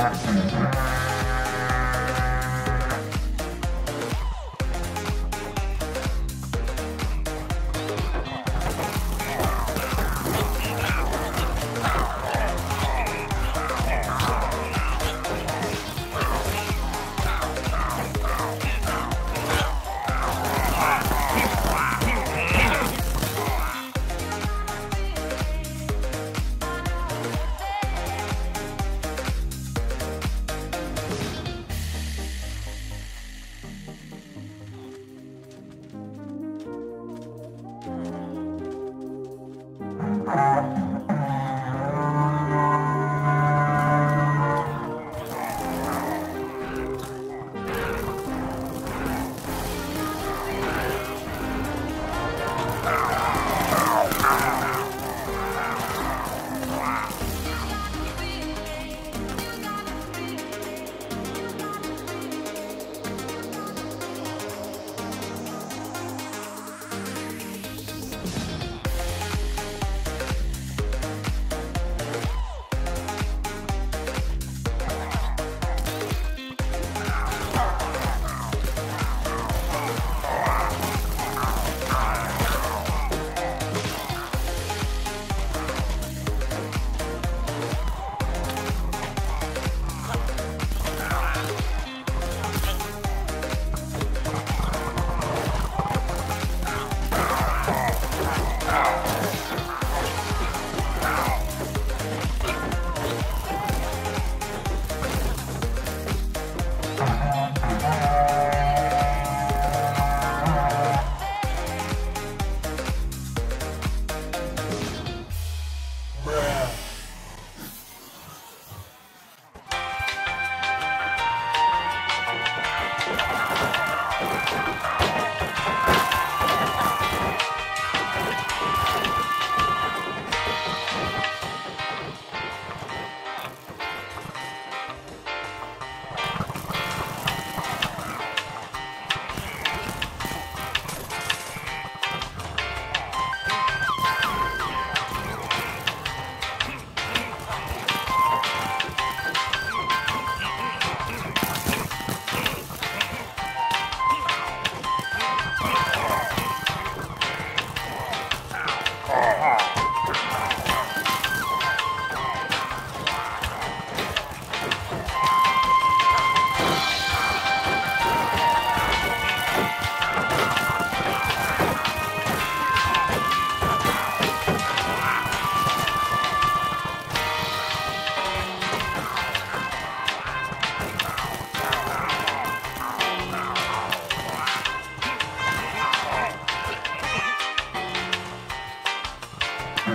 Ah.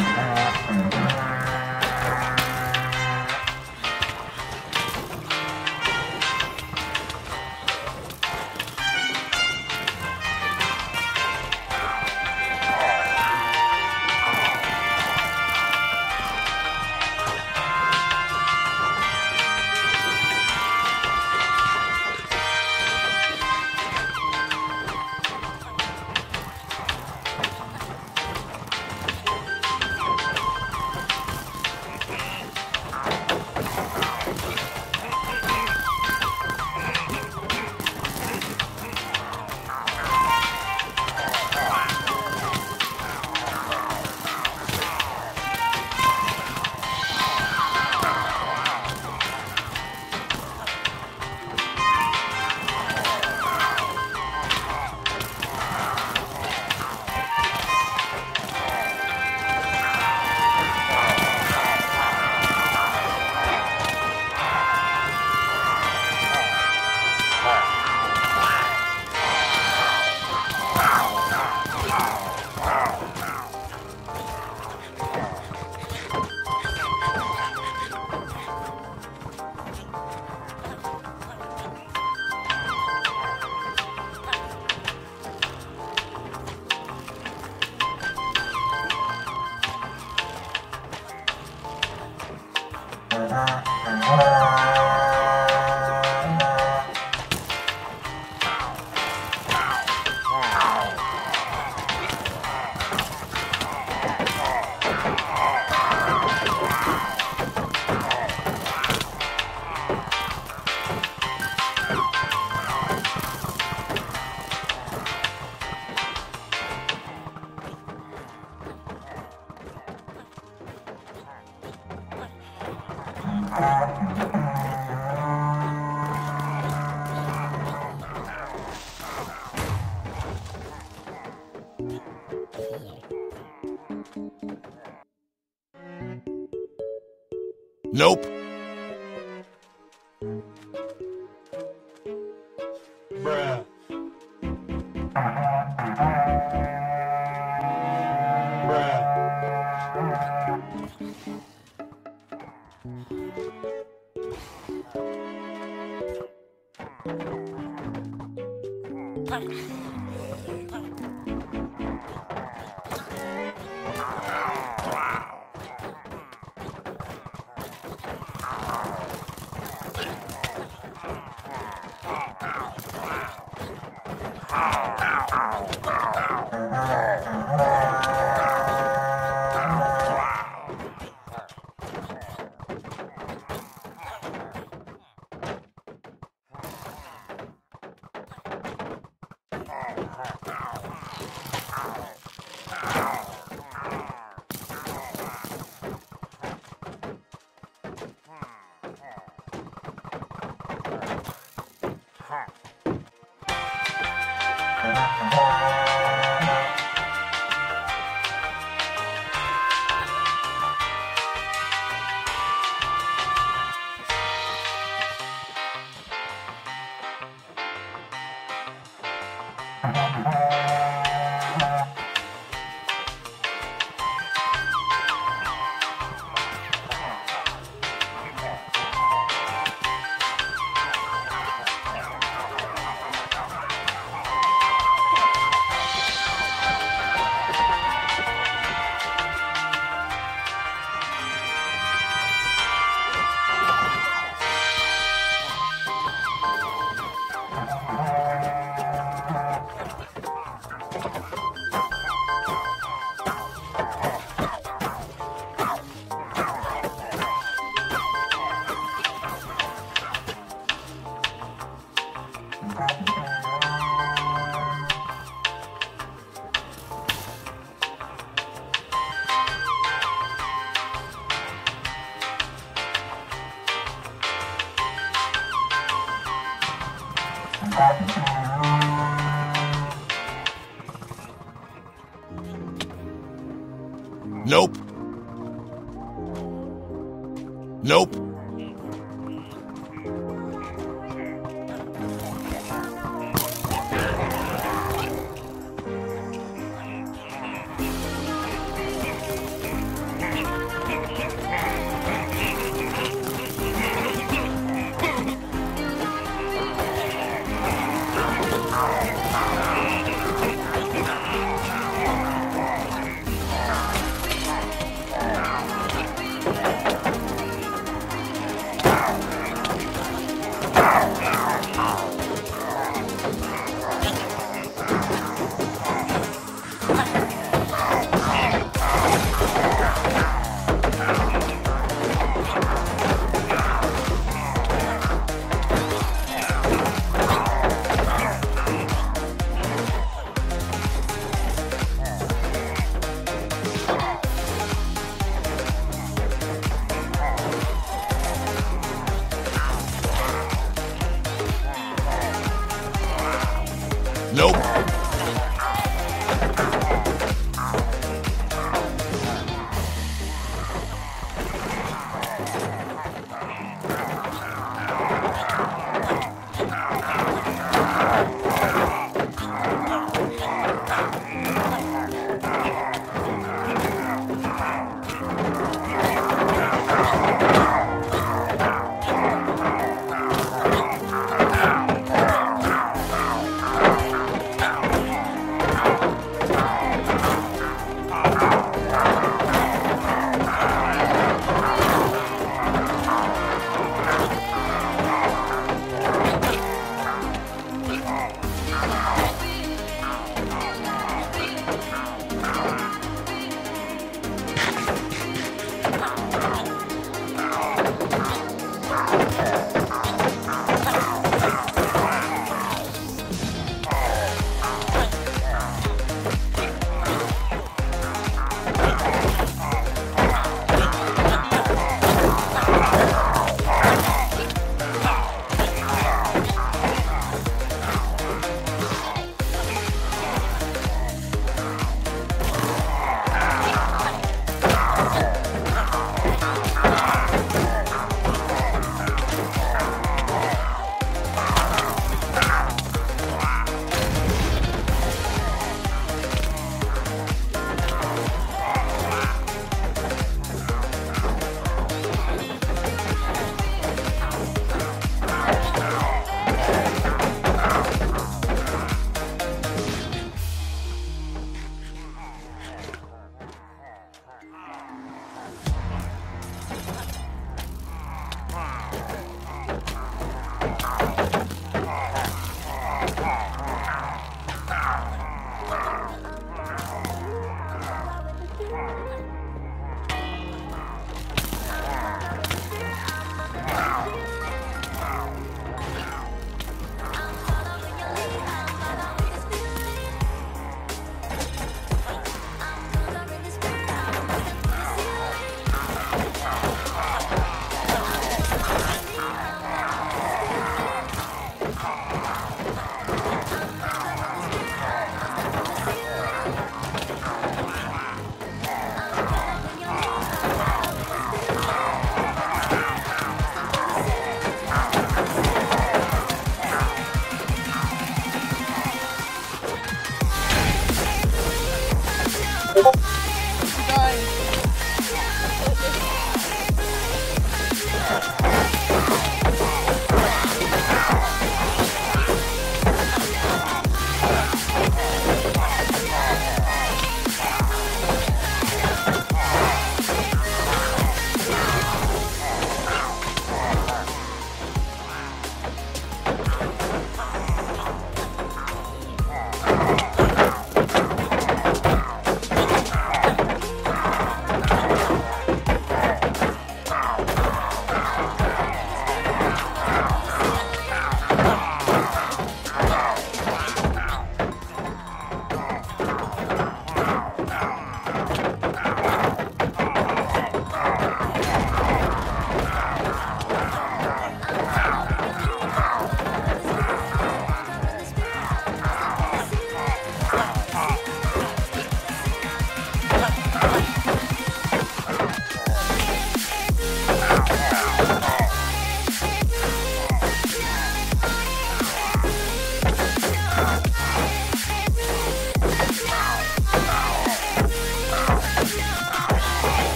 นะฮะ Nope. Bruh. Bruh.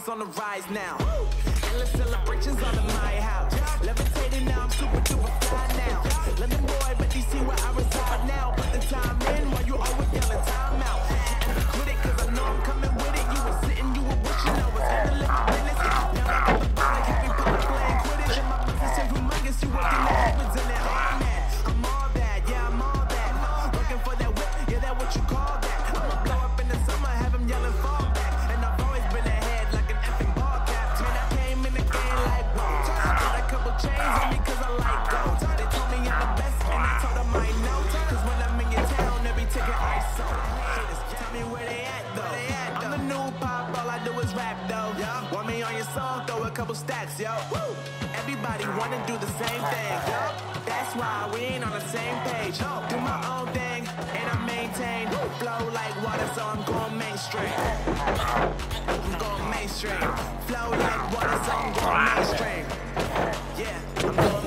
numbers on the rise now. Woo! Endless celebrations all in my house. Levitating now, I'm super duper fly now. London boy, but you see where I was. double stacks, yo. Woo! Everybody wanna do the same thing, yo. That's why we ain't on the same page. Do my own thing, and I maintain. Woo! Flow like water, so I'm going mainstream. I'm going mainstream. Flow like water, so I'm going mainstream. Yeah, I'm going